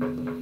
Thank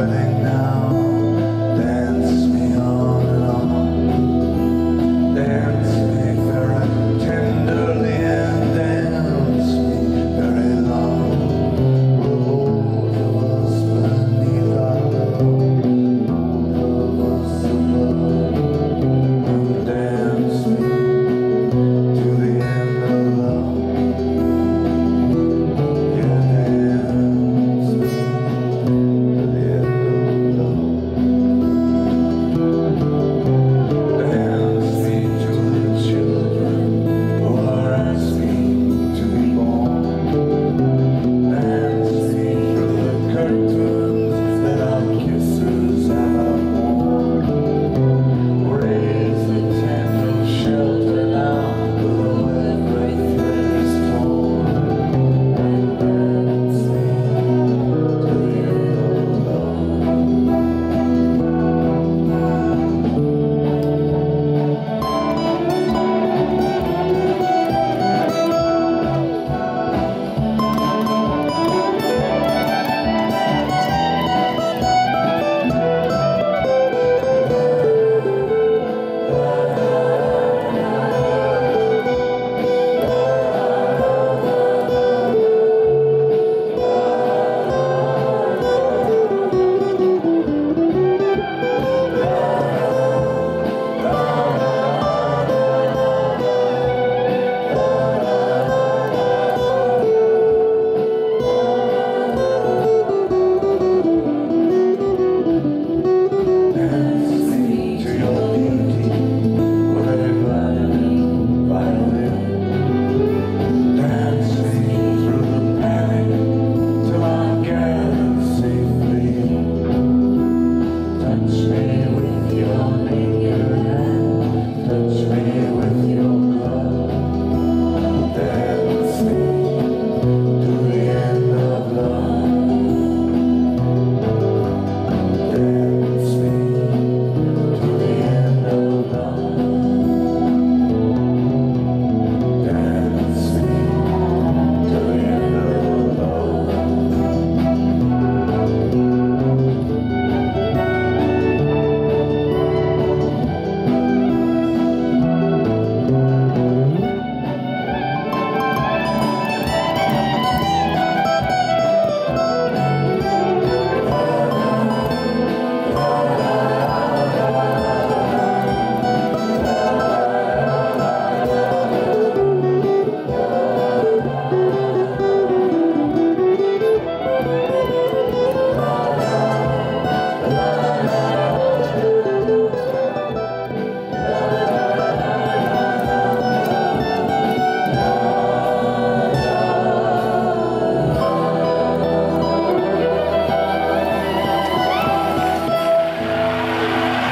morning.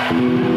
Thank